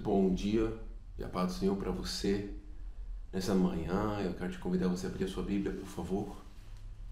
bom dia e a paz do Senhor para você nessa manhã. Eu quero te convidar você a abrir a sua Bíblia, por favor,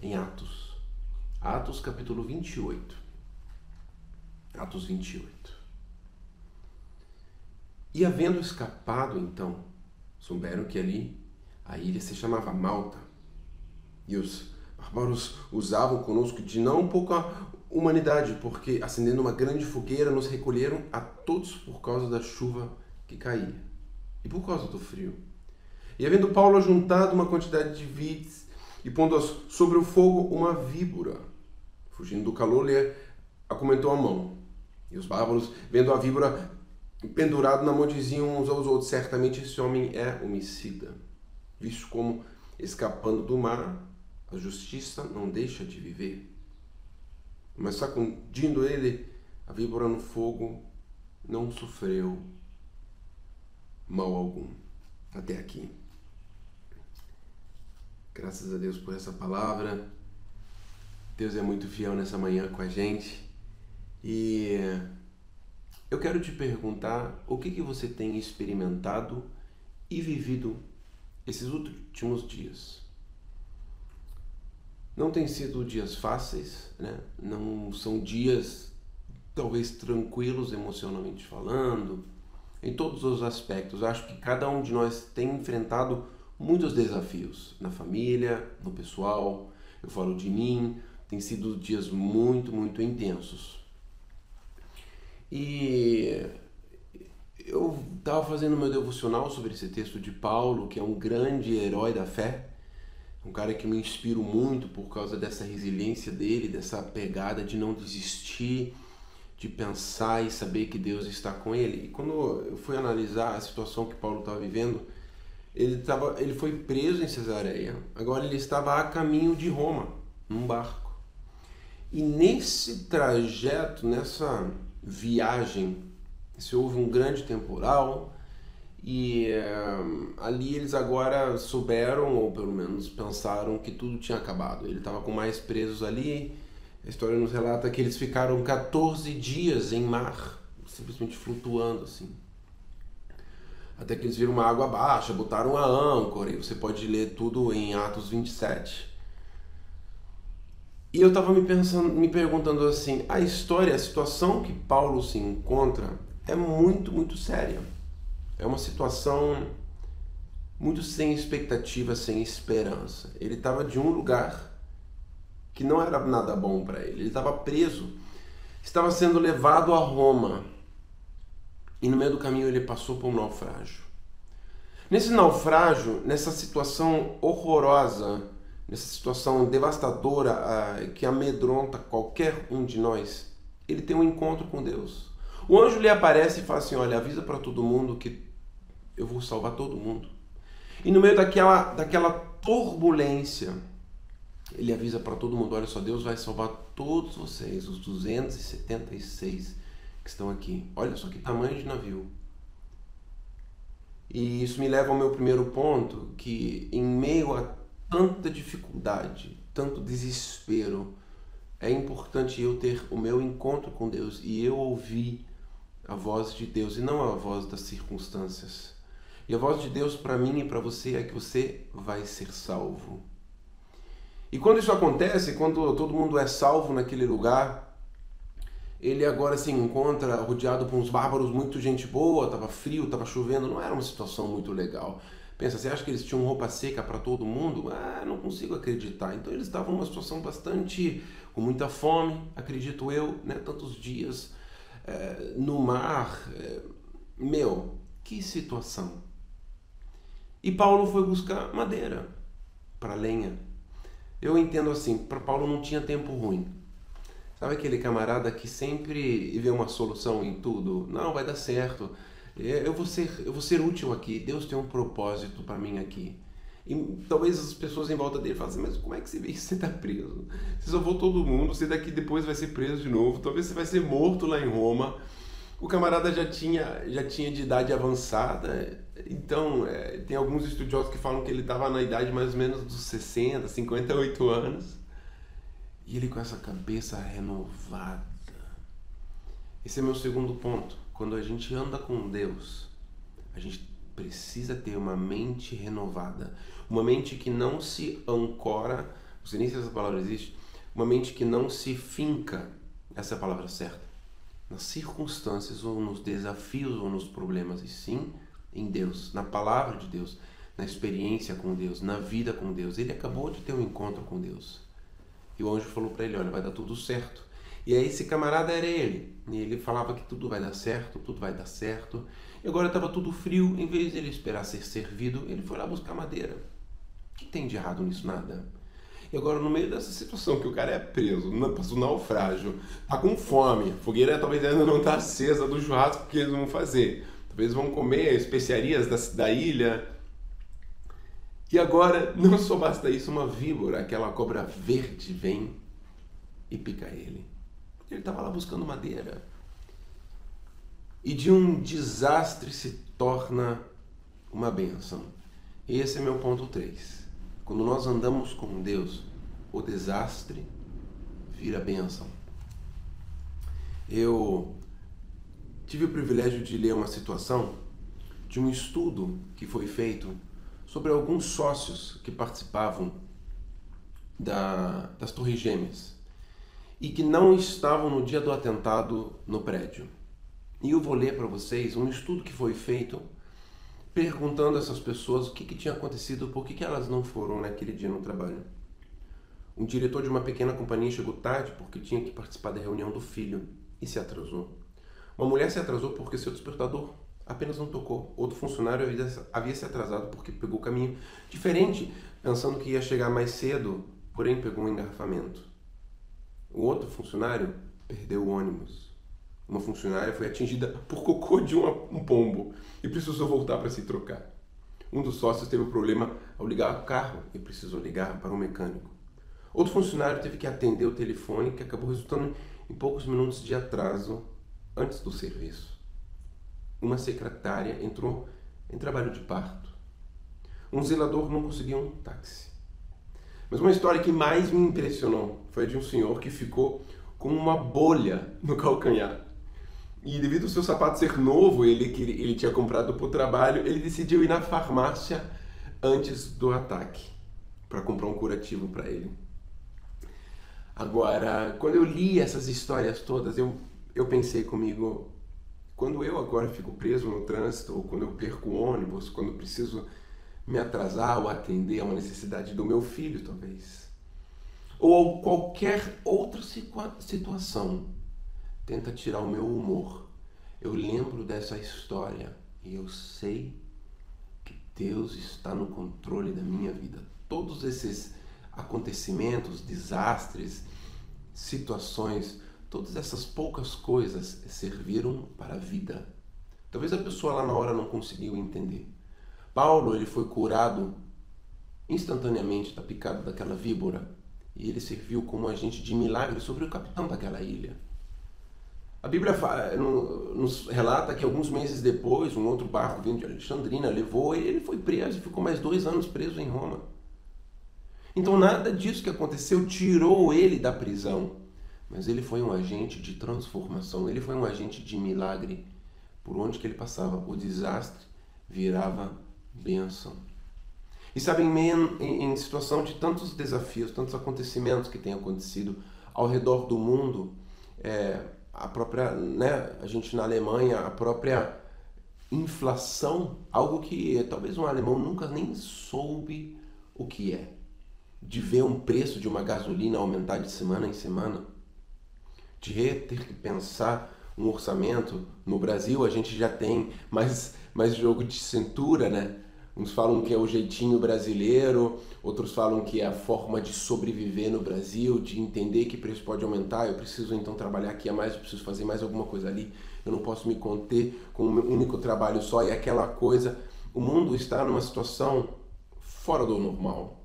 em Atos. Atos capítulo 28. Atos 28. E havendo escapado, então, souberam que ali a ilha se chamava Malta. E os bárbaros usavam conosco de não pouca humanidade, porque acendendo uma grande fogueira nos recolheram a todos por causa da chuva que caía e por causa do frio. E havendo Paulo ajuntado uma quantidade de vides e pondo-as sobre o fogo uma víbora, fugindo do calor, lhe acomentou a mão. E os bárbaros, vendo a víbora pendurado na mão, diziam uns aos outros: Certamente esse homem é homicida, visto como, escapando do mar, a justiça não deixa de viver. Mas sacudindo ele, a víbora no fogo não sofreu mal algum até aqui. Graças a Deus por essa palavra. Deus é muito fiel nessa manhã com a gente. E eu quero te perguntar o que, que você tem experimentado e vivido esses últimos dias. Não tem sido dias fáceis, né? não são dias talvez tranquilos emocionalmente falando, em todos os aspectos. Acho que cada um de nós tem enfrentado muitos desafios na família, no pessoal. Eu falo de mim, tem sido dias muito, muito intensos. E eu estava fazendo meu devocional sobre esse texto de Paulo, que é um grande herói da fé, um cara que me inspiro muito por causa dessa resiliência dele, dessa pegada de não desistir, de pensar e saber que Deus está com ele. E quando eu fui analisar a situação que Paulo estava vivendo, ele, tava, ele foi preso em Cesareia, agora ele estava a caminho de Roma, num barco. E nesse trajeto, nessa viagem, se houve um grande temporal, e é, ali eles agora souberam, ou pelo menos pensaram, que tudo tinha acabado. Ele estava com mais presos ali. A história nos relata que eles ficaram 14 dias em mar, simplesmente flutuando assim. Até que eles viram uma água baixa, botaram a âncora, e você pode ler tudo em Atos 27. E eu estava me, pensando, me perguntando assim: a história, a situação que Paulo se encontra é muito, muito séria é uma situação muito sem expectativa, sem esperança. Ele estava de um lugar que não era nada bom para ele. Ele estava preso, estava sendo levado a Roma. E no meio do caminho ele passou por um naufrágio. Nesse naufrágio, nessa situação horrorosa, nessa situação devastadora que amedronta qualquer um de nós, ele tem um encontro com Deus. O anjo lhe aparece e fala assim: Olha, avisa para todo mundo que eu vou salvar todo mundo. E no meio daquela, daquela turbulência, ele avisa para todo mundo: olha só, Deus vai salvar todos vocês, os 276 que estão aqui. Olha só que tamanho de navio. E isso me leva ao meu primeiro ponto, que em meio a tanta dificuldade, tanto desespero, é importante eu ter o meu encontro com Deus e eu ouvir a voz de Deus e não a voz das circunstâncias. E a voz de Deus para mim e para você é que você vai ser salvo. E quando isso acontece, quando todo mundo é salvo naquele lugar, ele agora se encontra rodeado por uns bárbaros, muito gente boa, estava frio, estava chovendo, não era uma situação muito legal. Pensa, você acha que eles tinham roupa seca para todo mundo? Ah, não consigo acreditar. Então eles estavam numa situação bastante com muita fome, acredito eu, né? Tantos dias é, no mar. É, meu, que situação. E Paulo foi buscar madeira para lenha. Eu entendo assim, para Paulo não tinha tempo ruim. Sabe aquele camarada que sempre vê uma solução em tudo? Não, vai dar certo. É, eu vou ser, eu vou ser útil aqui. Deus tem um propósito para mim aqui. E talvez as pessoas em volta dele falem assim, mas como é que você que você está preso? Você salvou todo mundo, você daqui depois vai ser preso de novo, talvez você vai ser morto lá em Roma. O camarada já tinha, já tinha de idade avançada, então é, tem alguns estudiosos que falam que ele estava na idade mais ou menos dos 60, 58 anos. E ele com essa cabeça renovada. Esse é meu segundo ponto. Quando a gente anda com Deus, A gente precisa ter uma mente renovada, uma mente que não se ancora, não sei nem se essa palavra existe, uma mente que não se finca, essa é a palavra certa, nas circunstâncias ou nos desafios ou nos problemas, e sim em Deus, na palavra de Deus, na experiência com Deus, na vida com Deus. Ele acabou de ter um encontro com Deus. E o anjo falou para ele: Olha, vai dar tudo certo. E aí esse camarada era ele. E ele falava que tudo vai dar certo, tudo vai dar certo. E agora estava tudo frio. Em vez de ele esperar ser servido, ele foi lá buscar madeira. O que tem de errado nisso? Nada. E agora, no meio dessa situação que o cara é preso, passou naufrágio, tá com fome, a fogueira talvez ainda não está acesa do churrasco que eles vão fazer. Talvez vão comer especiarias da, da ilha. E agora, não só basta isso, uma víbora, aquela cobra verde, vem e pica ele. Ele estava lá buscando madeira. E de um desastre se torna uma bênção. Esse é meu ponto 3. Quando nós andamos com Deus, o desastre vira bênção. Eu tive o privilégio de ler uma situação de um estudo que foi feito sobre alguns sócios que participavam da, das Torres Gêmeas e que não estavam no dia do atentado no prédio. E eu vou ler para vocês um estudo que foi feito perguntando a essas pessoas o que, que tinha acontecido, por que, que elas não foram naquele dia no trabalho. Um diretor de uma pequena companhia chegou tarde porque tinha que participar da reunião do filho e se atrasou. Uma mulher se atrasou porque seu despertador apenas não tocou. Outro funcionário havia, se atrasado porque pegou o caminho diferente, pensando que ia chegar mais cedo, porém pegou um engarrafamento. O outro funcionário perdeu o ônibus. Uma funcionária foi atingida por cocô de um pombo e precisou voltar para se trocar. Um dos sócios teve um problema ao ligar o carro e precisou ligar para um mecânico. Outro funcionário teve que atender o telefone que acabou resultando em poucos minutos de atraso antes do serviço. Uma secretária entrou em trabalho de parto. Um zelador não conseguiu um táxi. Mas uma história que mais me impressionou foi a de um senhor que ficou com uma bolha no calcanhar. E devido ao seu sapato ser novo, ele que ele tinha comprado para o trabalho, ele decidiu ir na farmácia antes do ataque para comprar um curativo para ele. Agora, quando eu li essas histórias todas, eu, eu pensei comigo, quando eu agora fico preso no trânsito, ou quando eu perco o ônibus, quando preciso me atrasar ou atender a uma necessidade do meu filho, talvez, ou qualquer outra situação tenta tirar o meu humor. Eu lembro dessa história e eu sei que Deus está no controle da minha vida. Todos esses acontecimentos, desastres, situações, todas essas poucas coisas serviram para a vida. Talvez a pessoa lá na hora não conseguiu entender. Paulo, ele foi curado instantaneamente da picada daquela víbora e ele serviu como agente de milagre sobre o capitão daquela ilha. A Bíblia nos relata que alguns meses depois, um outro barco vindo de Alexandrina levou ele, ele foi preso e ficou mais dois anos preso em Roma. Então nada disso que aconteceu tirou ele da prisão, mas ele foi um agente de transformação, ele foi um agente de milagre. Por onde que ele passava, o desastre virava bênção. E sabe, em, em, em situação de tantos desafios, tantos acontecimentos que têm acontecido ao redor do mundo, é, a própria, né, a gente na Alemanha, a própria inflação, algo que talvez um alemão nunca nem soube o que é. De ver um preço de uma gasolina aumentar de semana em semana, de ter que pensar um orçamento. No Brasil a gente já tem mais, mais jogo de cintura, né? Uns falam que é o jeitinho brasileiro, outros falam que é a forma de sobreviver no Brasil, de entender que preço pode aumentar, eu preciso então trabalhar aqui a mais, eu preciso fazer mais alguma coisa ali, eu não posso me conter com um único trabalho só e aquela coisa. O mundo está numa situação fora do normal.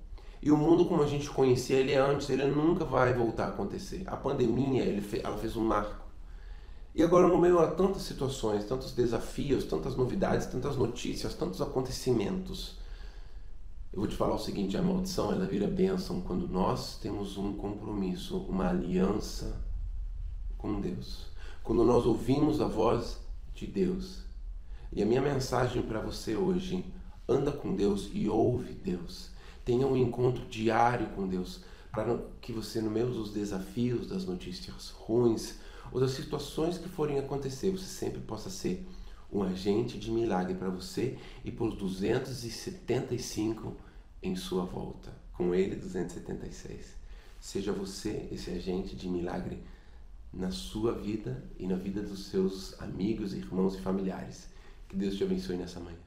E o mundo como a gente conhecia ele antes, ele nunca vai voltar a acontecer. A pandemia, ele fez, ela fez um marco e agora, no meio a tantas situações, tantos desafios, tantas novidades, tantas notícias, tantos acontecimentos, eu vou te falar o seguinte: a maldição ela vira bênção quando nós temos um compromisso, uma aliança com Deus. Quando nós ouvimos a voz de Deus. E a minha mensagem para você hoje, anda com Deus e ouve Deus. Tenha um encontro diário com Deus, para que você, no meio dos desafios, das notícias ruins ou das situações que forem acontecer, você sempre possa ser um agente de milagre para você e por 275 em sua volta. Com ele, 276. Seja você esse agente de milagre na sua vida e na vida dos seus amigos, irmãos e familiares. Que Deus te abençoe nessa manhã.